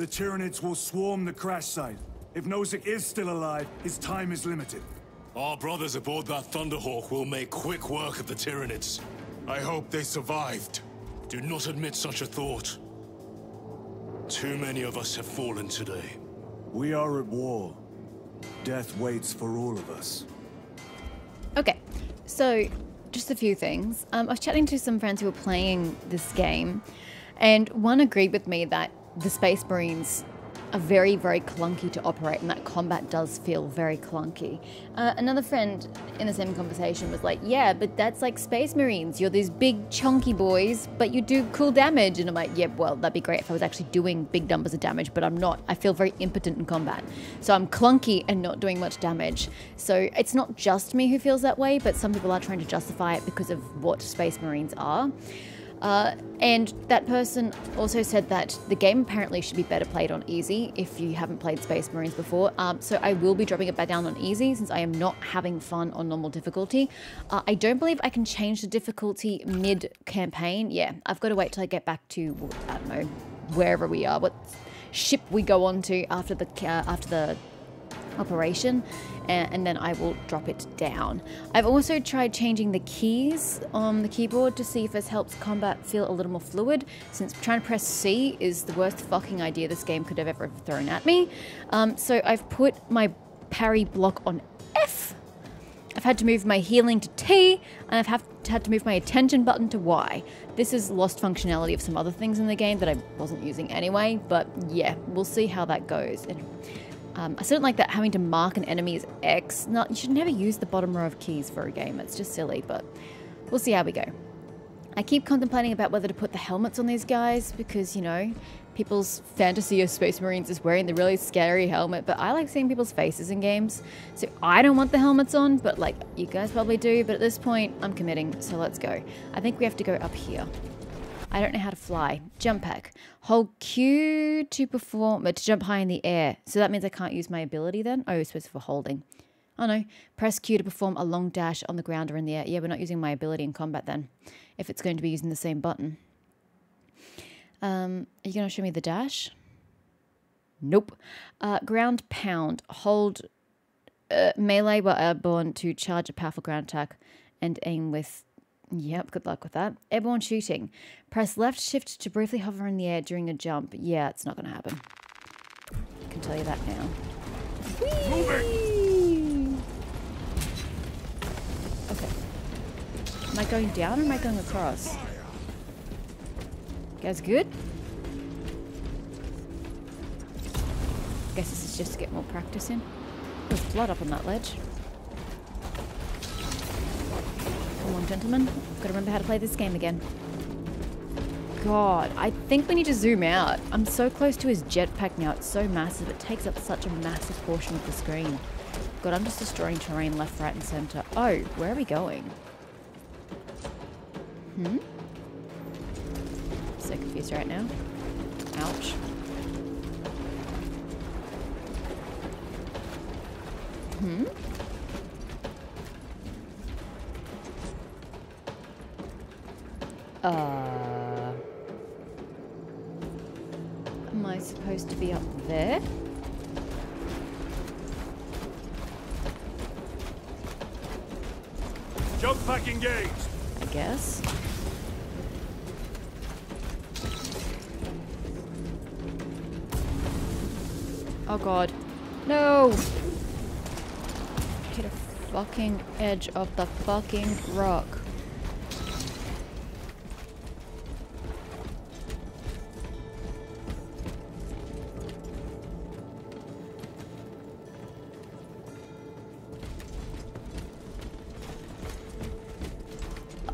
The Tyranids will swarm the crash site. If Nozick is still alive, his time is limited. Our brothers aboard that Thunderhawk will make quick work of the Tyranids. I hope they survived. Do not admit such a thought. Too many of us have fallen today. We are at war. Death waits for all of us. Okay, so just a few things. Um, I was chatting to some friends who were playing this game, and one agreed with me that the Space Marines are very, very clunky to operate, and that combat does feel very clunky. Uh, another friend in the same conversation was like, Yeah, but that's like Space Marines. You're these big, chunky boys, but you do cool damage. And I'm like, Yeah, well, that'd be great if I was actually doing big numbers of damage, but I'm not. I feel very impotent in combat. So I'm clunky and not doing much damage. So it's not just me who feels that way, but some people are trying to justify it because of what Space Marines are. Uh, and that person also said that the game apparently should be better played on easy if you haven't played Space Marines before. Um, so I will be dropping it back down on easy since I am not having fun on normal difficulty. Uh, I don't believe I can change the difficulty mid campaign. Yeah, I've got to wait till I get back to I don't know wherever we are, what ship we go on to after the uh, after the operation and, then I will drop it down. I've also tried changing the keys on the keyboard to see if this helps combat feel a little more fluid since trying to press C is the worst fucking idea this game could have ever thrown at me. Um, so I've put my parry block on F. I've had to move my healing to T, and I've have, had to move my attention button to Y. This is lost functionality of some other things in the game that I wasn't using anyway, but yeah, we'll see how that goes. Um, I don't like that having to mark an enemy's X. Not, you should never use the bottom row of keys for a game. It's just silly, but we'll see how we go. I keep contemplating about whether to put the helmets on these guys because, you know, people's fantasy of Space Marines is wearing the really scary helmet, but I like seeing people's faces in games. So I don't want the helmets on, but like you guys probably do. But at this point, I'm committing, so let's go. I think we have to go up here. I don't know how to fly. Jump pack. Hold Q to perform, to jump high in the air. So that means I can't use my ability then? Oh, it's supposed for holding. Oh no, press Q to perform a long dash on the ground or in the air. Yeah, we're not using my ability in combat then, if it's going to be using the same button. Um, are you going to show me the dash? Nope. Uh, ground pound. Hold uh, melee while airborne to charge a powerful ground attack and aim with Yep, good luck with that. Airborne shooting. Press left shift to briefly hover in the air during a jump. Yeah, it's not going to happen. I can tell you that now. Moving! Okay. Am I going down or am I going across? You guys good? Guess this is just to get more practice in. There's blood up on that ledge. Come on, gentlemen. Gotta remember how to play this game again. God, I think we need to zoom out. I'm so close to his jetpack now. It's so massive. It takes up such a massive portion of the screen. God, I'm just destroying terrain left, right, and center. Oh, where are we going? Hmm? So confused right now. Ouch. Hmm? Oh god. No! Get a fucking edge of the fucking rock.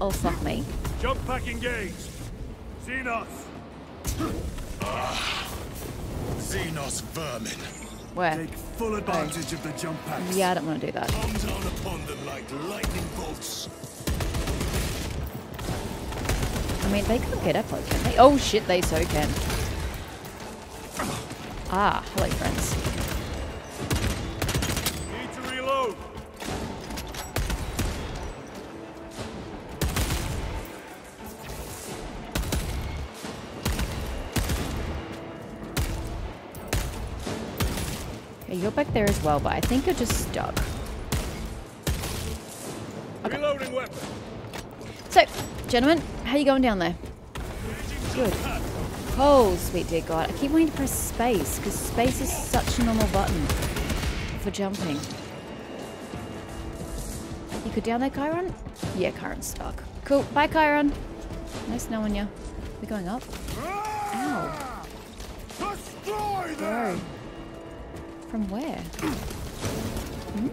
Oh, fuck me. Jump pack engaged. Xenos. Xenos vermin. Where? Take full advantage of the jump packs. Yeah, I don't want to do that. Come down upon them like lightning bolts. I mean, they can't get up, like, can they? Oh shit, they so can. Ah, hello, friends. Okay, you're back there as well, but I think you're just stuck. Reloading weapon. So, gentlemen, how you going down there? Good. Oh, sweet dear God. I keep wanting to press space, because space is such a normal button for jumping. You good down there, Chairon? Yeah, Chairon's stuck. Cool. Bye, Chairon. Nice knowing you. We're going up. Ow. Destroy them! Bro. From where? Hmm?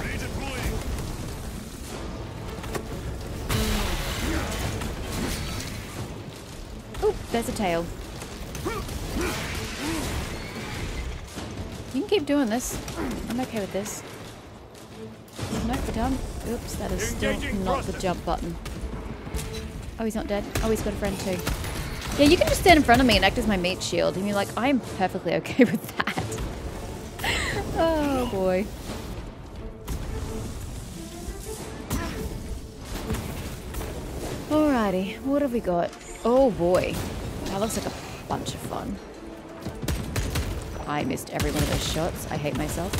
Redeploying. There's a tail. You can keep doing this. I'm okay with this. Nope, we're done. Oops, that is still not the jump button. Oh, he's not dead. Oh, he's got a friend too. Yeah, you can just stand in front of me and act as my meat shield, and you're like, I am perfectly okay with that. oh boy. Alrighty, what have we got? Oh boy, that looks like a bunch of fun. I missed every one of those shots. I hate myself.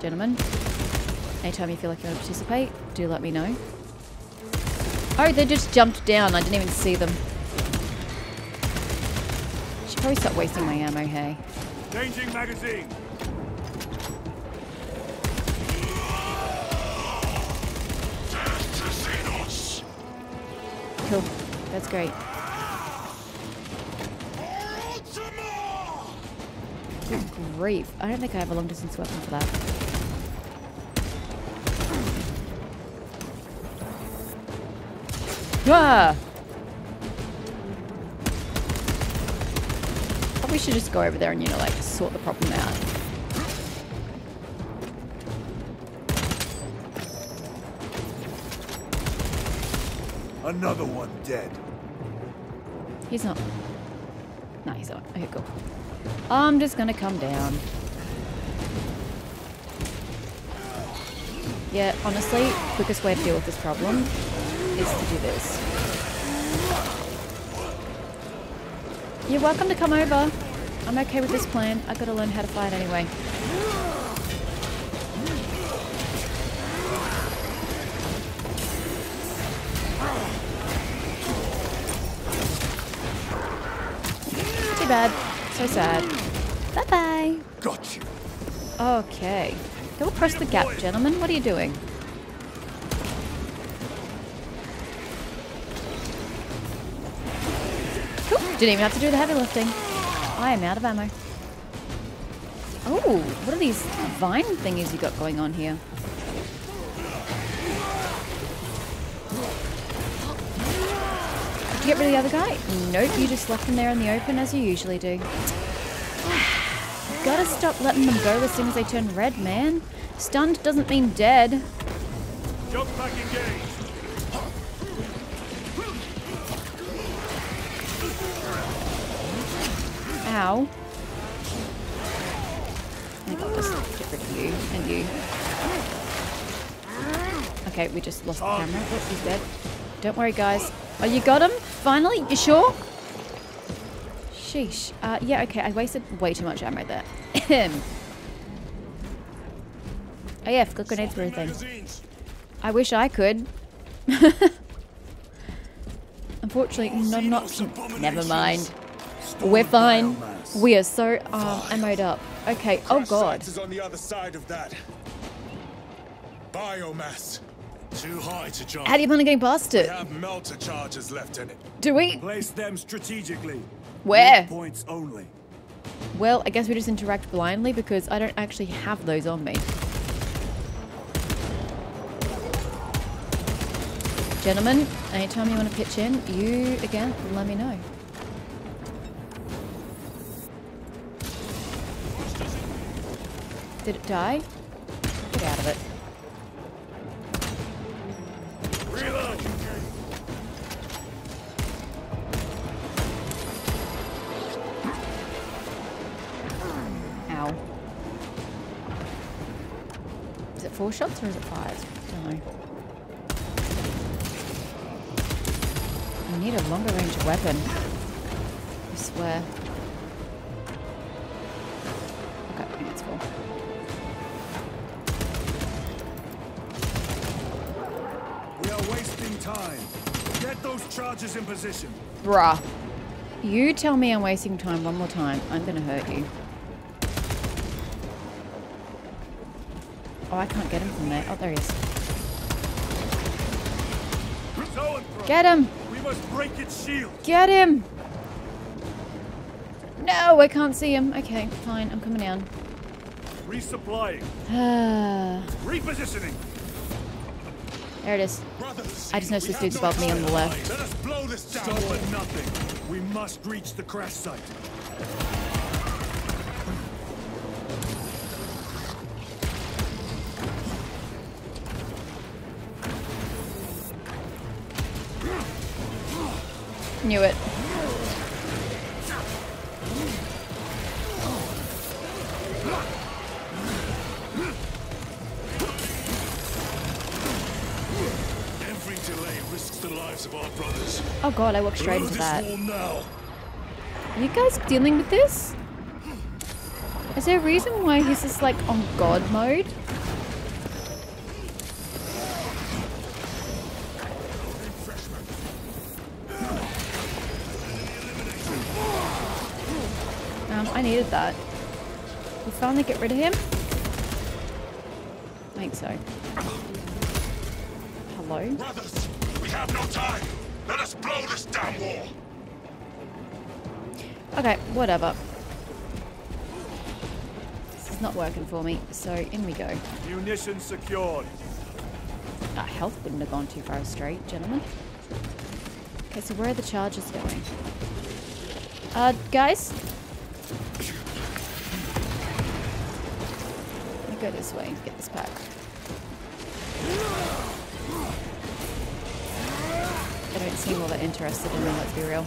Gentlemen, anytime you feel like you want to participate, do let me know. Oh, they just jumped down. I didn't even see them. Should probably stop wasting my ammo, hey. Changing magazine. Cool. That's great. Good grief. I don't think I have a long distance weapon for that. Ah! Probably should just go over there and, you know, like, sort the problem out. Another one dead. He's not. No, he's not. Okay, cool. I'm just gonna come down. Yeah, honestly, quickest way to deal with this problem is to do this. You're welcome to come over. I'm okay with this plan. I've gotta learn how to fight anyway. Too bad. So sad. Bye bye. Got you. Okay. Go across the gap, gentlemen. What are you doing? Didn't even have to do the heavy lifting. I am out of ammo. Oh, what are these vine thingies you got going on here? Did you get rid of the other guy? Nope, you just left him there in the open as you usually do. Gotta stop letting them go as soon as they turn red, man. Stunned doesn't mean dead. Jump pack engaged. Ow. I got this. Get rid of you and you. Okay, we just lost the camera. Oh, he's dead. Don't worry, guys. Oh, you got him? Finally? You sure? Sheesh. Uh, yeah, okay. I wasted way too much ammo there. oh yeah, I've grenades for everything. Magazines. I wish I could. Unfortunately, not an option. Never mind. We're fine. We are so um, ammoed up. Okay. Oh god. is on the other side of that. Biomass. Too high to jump. How do you plan on getting past We it? have melter charges left in it. Do we? Place them strategically. Where? Weak Points only. Well, I guess we just interact blindly because I don't actually have those on me. Gentlemen, anytime you want to pitch in, you, again, let me know. Did it die? Get out of it. Reload. Ow. Is it four shots or is it five? Don't know. I need a longer range weapon. I swear. Charges in position. Bruh. You tell me I'm wasting time one more time. I'm gonna hurt you. Oh, I can't get him from there. Oh, there he is. To and fro. Get him! We must break its shield. Get him! No, I can't see him. Okay, fine. I'm coming down. Resupplying. there it is. Brothers, I just noticed this dude's no above me on the left. Let us blow this down. Stop at nothing. We must reach the crash site. Knew it. God, I walked straight into that. Are you guys dealing with this? Is there a reason why he's just like on god mode? Um, I needed that. We finally get rid of him? I think so. Hello? Brothers, we have no time. Let us blow this damn wall. Okay, whatever. This is not working for me, so in we go. Munitions secured. Ah, health wouldn't have gone too far straight, gentlemen. Okay, so where are the charges going? Uh, guys? Let me go this way and get this pack. Don't seem all that interested in me, let's be real.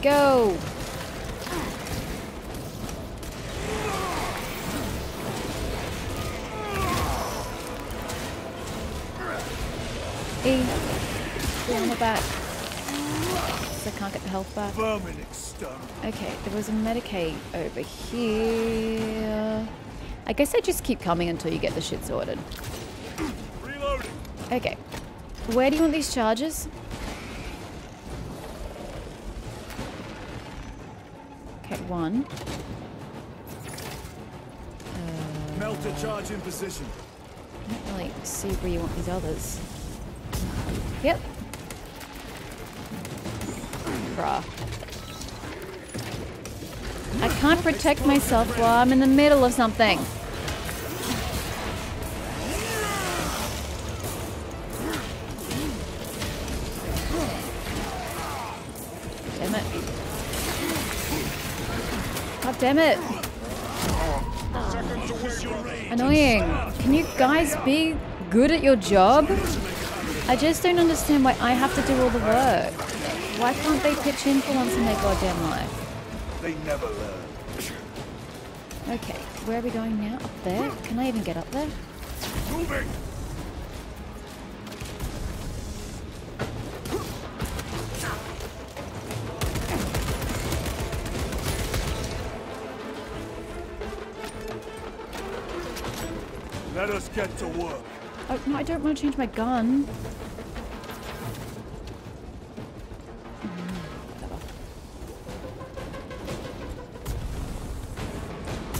Go! E. On the back. So I can't get the health back. Okay, there was a Medicaid over here. I guess I just keep coming until you get the shit sorted. Okay. Where do you want these charges? Okay, one. Uh, Melter charge in position. I don't really see where you want these others. Yep. Bruh. I can't protect myself while I'm in the middle of something. Damn it. Annoying. Can you guys be good at your job? I just don't understand why I have to do all the work. Why can't they pitch in for once in their goddamn life? They never learn. Okay, where are we going now? Up there? Can I even get up there? Moving. Let us get to work. Oh, no, I don't want to change my gun.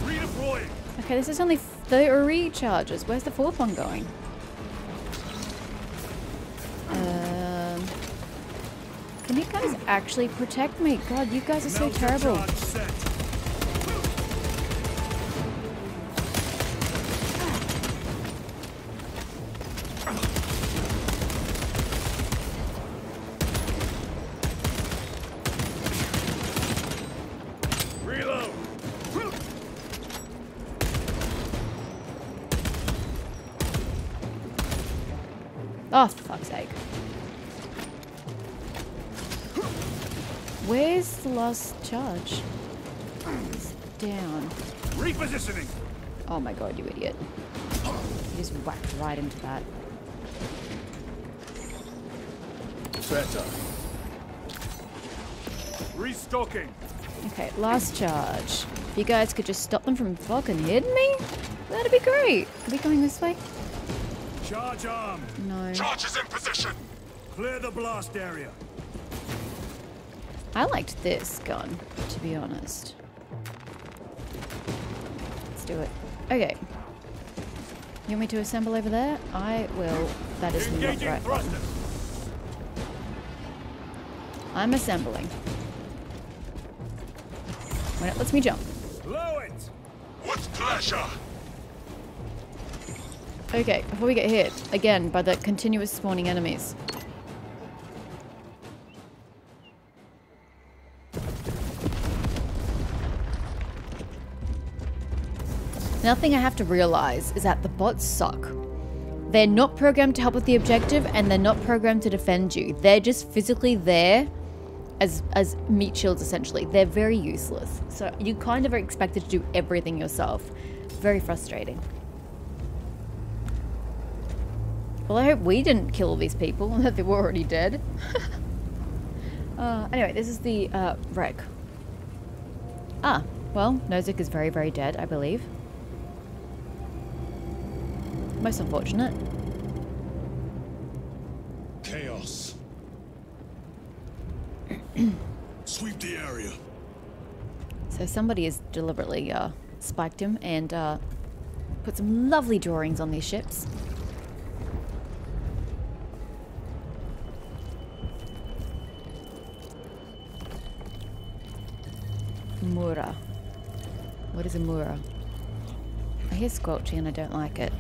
Redeploying. Okay, this is only three charges. Where's the fourth one going? Um, can you guys actually protect me? God, you guys are so terrible. It's down. Repositioning. Oh my god, you idiot. You just whacked right into that. better. Restocking. Okay, last charge. If you guys could just stop them from fucking hitting me, that'd be great. Are we going this way? Charge arm. No. Charges in position! Clear the blast area. I liked this gun, to be honest. Let's do it. Okay. You want me to assemble over there? I will. That is not right. I'm assembling. When it lets me jump. Blow it. Pleasure! Okay, before we get hit, again, by the continuous spawning enemies. Another thing I have to realize is that the bots suck. They're not programmed to help with the objective and they're not programmed to defend you. They're just physically there as as meat shields essentially. They're very useless. So you kind of are expected to do everything yourself. Very frustrating. Well, I hope we didn't kill all these people and that they were already dead. uh, anyway, this is the uh, wreck. Ah, well, Nozick is very, very dead, I believe. Most unfortunate. Chaos. Sweep the area. So somebody has deliberately uh, spiked him and uh, put some lovely drawings on these ships. Mura. What is a Mura? I hear squelching and I don't like it.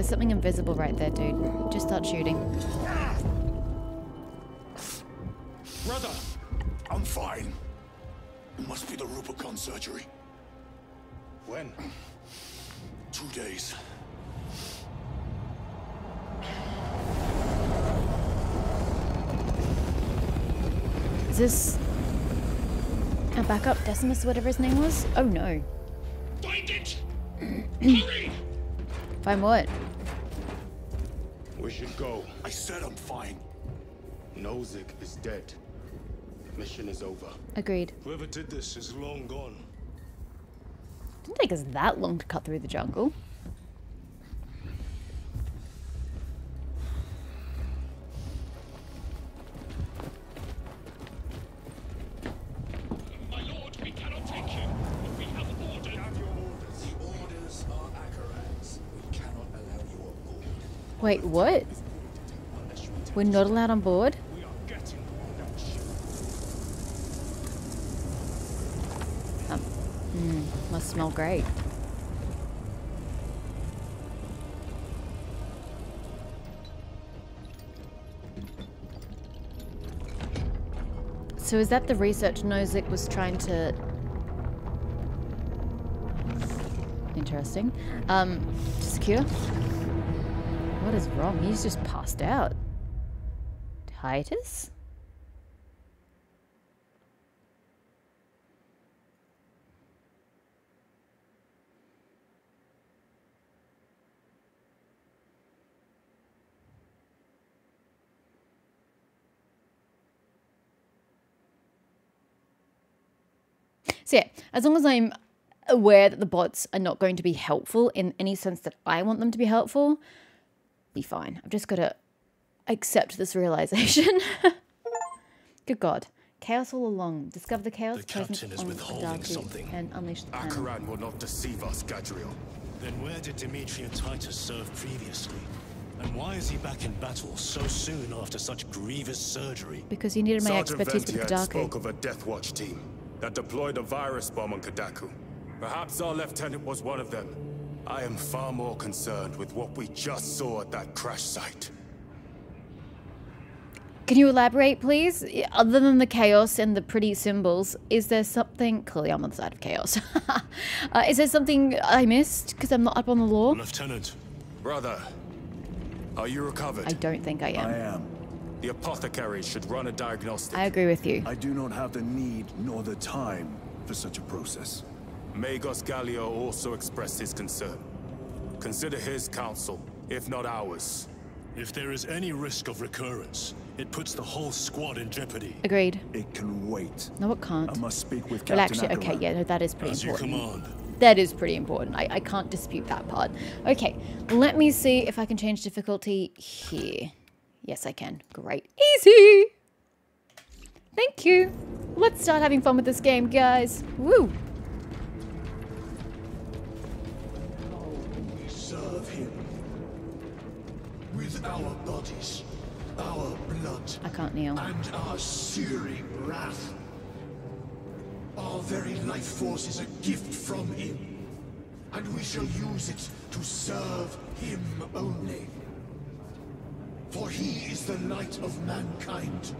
There's something invisible right there, dude. Just start shooting. Brother! I'm fine. It must be the Rubicon surgery. When? Two days. Is this a backup Decimus, whatever his name was? Oh no. Find it! Hurry! Find what? We should go. I said I'm fine. Nozick is dead. Mission is over. Agreed. Whoever did this is long gone. Didn't take us that long to cut through the jungle. Wait, what? We're not allowed on board? Um, hmm, must smell great. So is that the research Nozick was trying to... Interesting. Um, to secure? What is wrong? He's just passed out. Titus? So yeah, as long as I'm aware that the bots are not going to be helpful in any sense that I want them to be helpful, be fine. I've just got to accept this realization. Good God. Chaos all along. Discover the chaos The present captain is on withholding Darku something. and unleash the cannon. Acheran will not deceive us, Gadriel. Then where did Dimitri and Titus serve previously? And why is he back in battle so soon after such grievous surgery? Because he needed my Sergeant expertise with the Ventiad Darku. spoke of a Deathwatch team that deployed a virus bomb on Kadaku. Perhaps our lieutenant was one of them. I am far more concerned with what we just saw at that crash site. Can you elaborate, please? Other than the chaos and the pretty symbols, is there something... Clearly, I'm on the side of chaos. uh, is there something I missed because I'm not up on the law? Lieutenant, Brother, are you recovered? I don't think I am. I am. The apothecary should run a diagnostic. I agree with you. I do not have the need nor the time for such a process. Magos Gallio also expressed his concern. Consider his counsel, if not ours. If there is any risk of recurrence, it puts the whole squad in jeopardy. Agreed. It can wait. No, it can't. I must speak with Well, Captain actually, okay, yeah, no, that is pretty As you important. command. That is pretty important. I, I can't dispute that part. Okay, let me see if I can change difficulty here. Yes, I can. Great. Easy! Thank you. Let's start having fun with this game, guys. Woo! With our bodies, our blood, I can't kneel. and our searing wrath. Our very life force is a gift from him, and we shall use it to serve him only. For he is the light of mankind.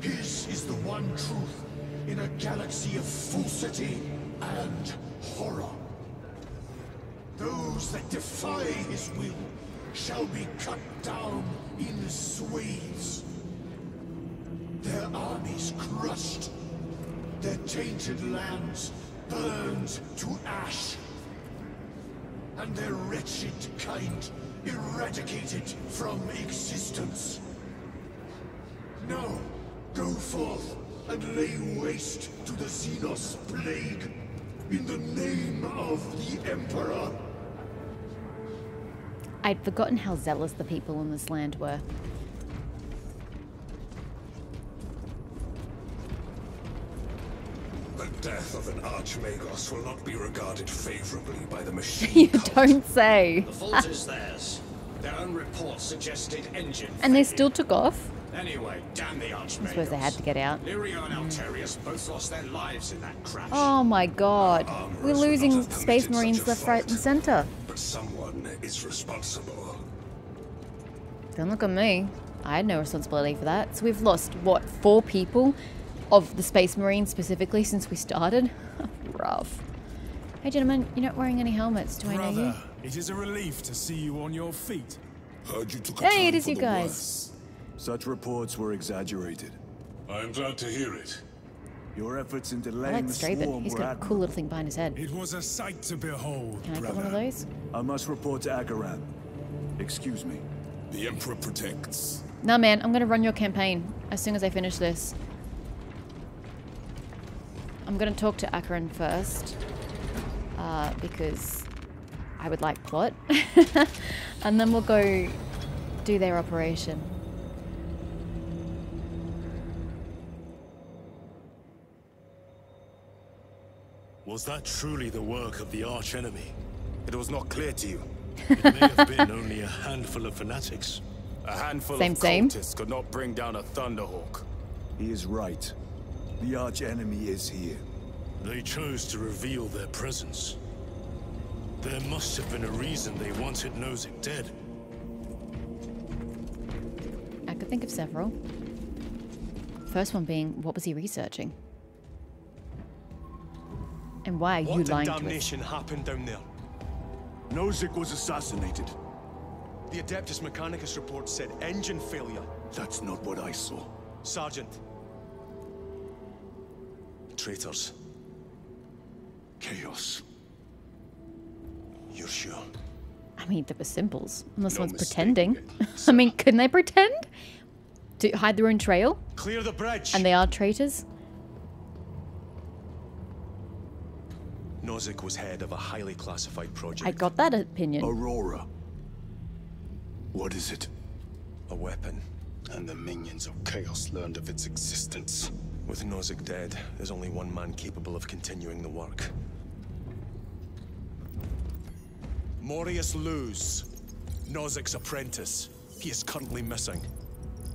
His is the one truth in a galaxy of falsity and horror. Those that defy his will shall be cut down in swathes. Their armies crushed. Their tainted lands burned to ash. And their wretched kind eradicated from existence. Now, go forth and lay waste to the Xenos plague in the name of the Emperor. I'd forgotten how zealous the people on this land were. The death of an Archmagos will not be regarded favorably by the you machine cult. don't say. The fault is theirs. Their own report suggested engine And they still took off. Anyway, damn the Archmagos. I suppose they had to get out. Lyrio and Alterius both lost their lives in that crash. Oh my god. We're losing Space Marines left, right, and center. But someone is responsible. Don't look at me. I had no responsibility for that. So we've lost, what, four people of the Space Marines specifically since we started? Rough. Hey, gentlemen, you're not wearing any helmets. Do I know you? It is a relief to see you on your feet. Heard you took a Hey, turn it is you the guys. worse. Such reports were exaggerated. I'm glad to hear it. Your efforts in I delaying like the Straven. swarm He's were got a admirable. cool little thing behind his head. It was a sight to behold, Can I get one of those? I must report to Acheran. Excuse me. The Emperor protects. Nah, man, I'm gonna run your campaign as soon as I finish this. I'm gonna talk to Acheran first, uh, because I would like plot, and then we'll go do their operation. Was that truly the work of the archenemy? It was not clear to you. It may have been only a handful of fanatics. A handful Same, of same. cultists could not bring down a Thunderhawk. He is right. The archenemy is here. They chose to reveal their presence. There must have been a reason they wanted Nozick dead. I could think of several. First one being, what was he researching? And why are you What in lying to us? damnation happened down there? Nozick was assassinated. The Adeptus Mechanicus report said engine failure. That's not what I saw. Sergeant. Traitors. Chaos. You're sure? I mean, there were symbols. Unless No someone's pretending. it, I mean, couldn't they pretend? To hide their own trail? Clear the bridge! And they are traitors? Nozick was head of a highly classified project. I got that opinion. Aurora. What is it? A weapon. And the minions of Chaos learned of its existence. With Nozick dead, there's only one man capable of continuing the work. Morius Luz, Nozick's apprentice. He is currently missing.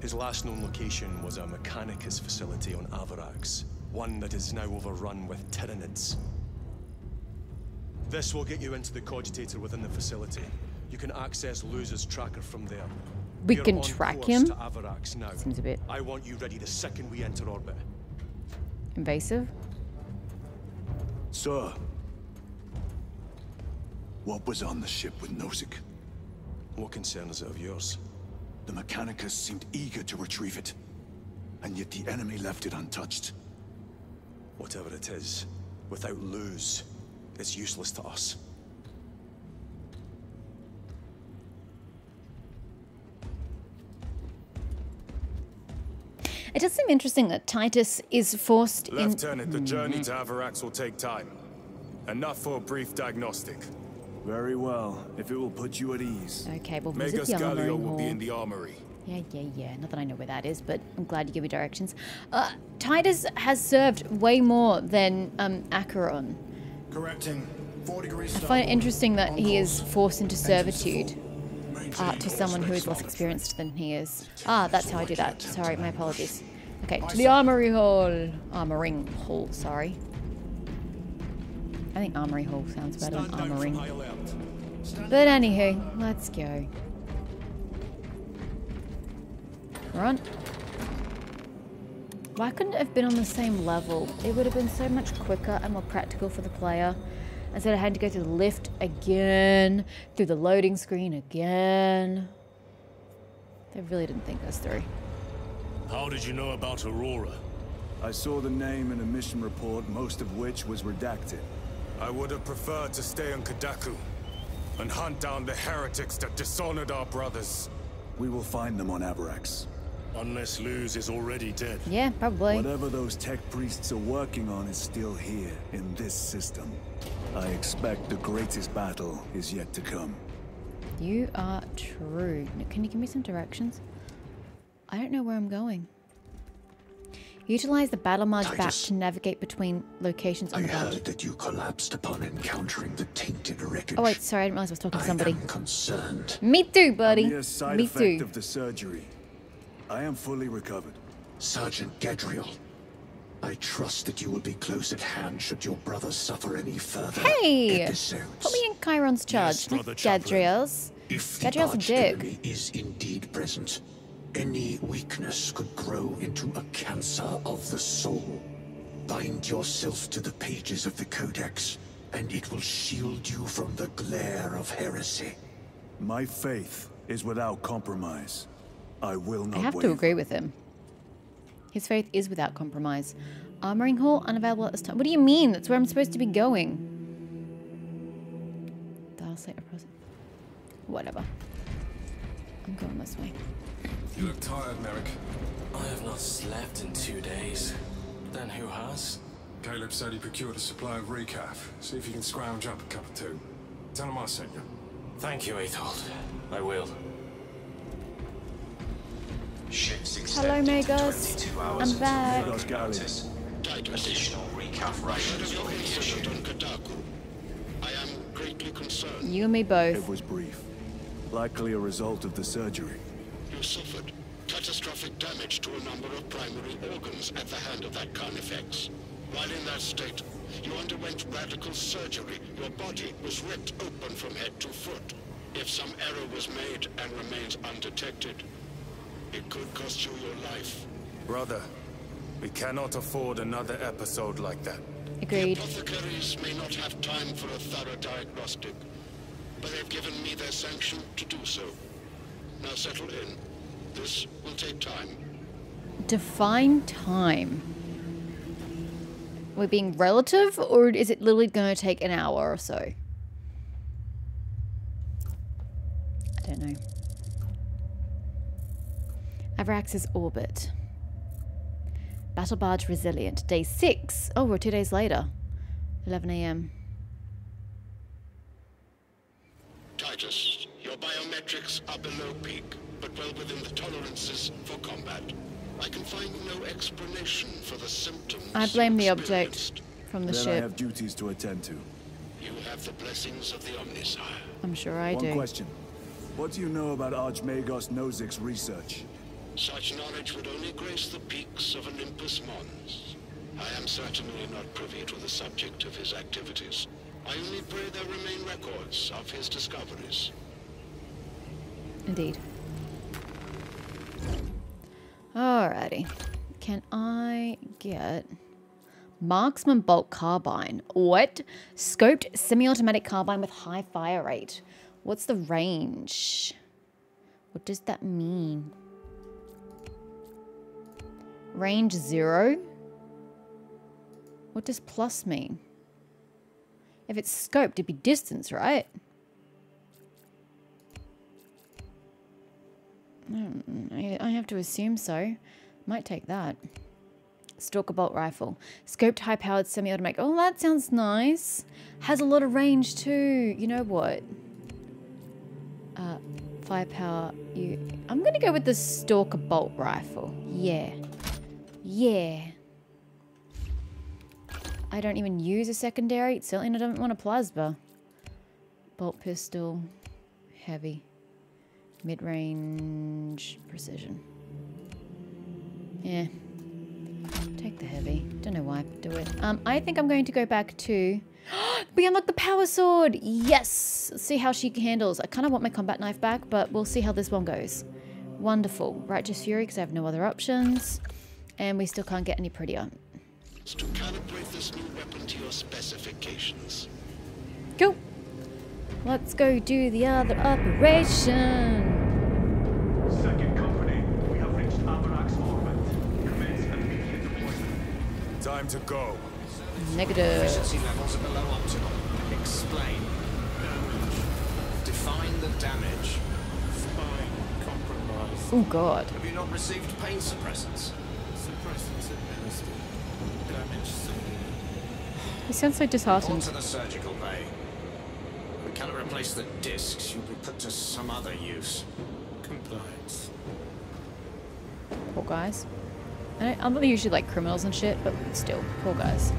His last known location was a Mechanicus facility on Avarax, one that is now overrun with Tyranids. This will get you into the cogitator within the facility. You can access Luz's tracker from there. We are can track him? Now. Seems a bit- I want you ready the second we enter orbit. Invasive? Sir. What was on the ship with Nozick? What concern is it of yours? The Mechanicus seemed eager to retrieve it. And yet the enemy left it untouched. Whatever it is, without Luz, it's useless to us. It does seem interesting that Titus is forced Lieutenant, the journey to mm-hmm. Avarax will take time. Enough for a brief diagnostic. Very well, if it will put you at ease. Okay, we'll Magus the armory will be in the armory. Yeah, yeah, yeah. Not that I know where that is, but I'm glad you give me directions. Uh, Titus has served way more than um, Acheran. Correcting. I find it interesting that he is forced into servitude uh, to someone who is less experienced than he is. Ah, that's how I do that. Sorry, my apologies. Okay, to the armory hall. Armoring hall, sorry. I think armory hall sounds better than Stand down from armoring. But anywho, let's go. Run. Why couldn't it have been on the same level? It would have been so much quicker and more practical for the player. Instead of having to go through the lift again, through the loading screen again. They really didn't think this through. How did you know about Aurora? I saw the name in a mission report, most of which was redacted. I would have preferred to stay on Kadaku and hunt down the heretics that dishonored our brothers. We will find them on Avarax. Unless Luz is already dead. Yeah, probably. Whatever those tech priests are working on is still here, in this system. I expect the greatest battle is yet to come. You are true. Can you give me some directions? I don't know where I'm going. Utilize the battle march back to navigate between locations I on the heard that you collapsed upon encountering the tainted wreckage. Oh wait, sorry, I didn't realize I was talking to somebody. I am concerned. Me too, buddy. A mere side Me effect too. of the surgery. I am fully recovered. Sergeant Gadriel, I trust that you will be close at hand should your brother suffer any further Hey! episodes. Put me in Chairon's charge. Yes, not Brother Chaplain. Gadriel's. If the Gadriel's a dick. is indeed present, any weakness could grow into a cancer of the soul. Bind yourself to the pages of the Codex, and it will shield you from the glare of heresy. My faith is without compromise. I will not I have to agree with him. His faith is without compromise. Armoring hall unavailable at this time. What do you mean? That's where I'm supposed to be going. Dial state present. Whatever. I'm going this way. You look tired, Merrick. I have not slept in two days. Then who has? Caleb said he procured a supply of recaf. See if you can scrounge up a cup or two. Tell him I sent you. Thank you, Aethold. I will. Ships Hello, extend into Magos. I'm until back. Magos Gallium. Additional recaf rations will be issued. I am greatly concerned. You and me both. It was brief. Likely a result of the surgery. You suffered catastrophic damage to a number of primary organs at the hand of that carnifex. While in that state, you underwent radical surgery. Your body was ripped open from head to foot. If some error was made and remains undetected, it could cost you your life. Brother, we cannot afford another episode like that. Agreed. The apothecaries may not have time for a thorough diagnostic, but they've given me their sanction to do so. Now settle in. This will take time. Define time. We're being relative, or is it literally going to take an hour or so? I don't know. Avarax's orbit. Battle barge resilient. Day six. Oh, we're two days later. 11 a.m. Titus, your biometrics are below peak, but well within the tolerances for combat. I can find no explanation for the symptoms. I blame the object from the then I ship. have duties to attend to. You have the blessings of the Omnissiah. I'm sure I One do. question. What do you know about Archmagos Nozick's research? Such knowledge would only grace the peaks of Olympus Mons. I am certainly not privy to the subject of his activities. I only pray there remain records of his discoveries. Indeed. Alrighty. Can I get marksman bolt carbine? What? Scoped semi-automatic carbine with high fire rate. What's the range? What does that mean? Range zero? What does plus mean? If it's scoped, it'd be distance, right? Mm, I have to assume so. Might take that. Stalker bolt rifle. Scoped high powered semi automatic. Oh, that sounds nice. Has a lot of range too. You know what? Uh, firepower. You. I'm gonna go with the Stalker bolt rifle. Yeah. Yeah. I don't even use a secondary. Certainly I don't want a plasma. Bolt pistol. Heavy. Mid-range precision. Yeah. Take the heavy. Don't know why. I do it. Um, I think I'm going to go back to... we unlocked the power sword! Yes! See how she handles. I kind of want my combat knife back, but we'll see how this one goes. Wonderful. Righteous Fury, because I have no other options. And we still can't get any prettier. To calibrate this new weapon to your specifications. Go! Let's go do the other operation! Second company, we have reached Avarax orbit. Commence immediate deployment. Time to go. Negative. Efficiency levels are below optimal. Explain. Define the damage. Spine compromised. Oh god. Have you not received pain suppressants? Suppressants administered. Damage severe. He sounds so disheartened. to the surgical bay. We cannot replace the discs. You'll be put to some other use. Compliance. Poor guys. I I'm not usually like criminals and shit, but still, poor guys.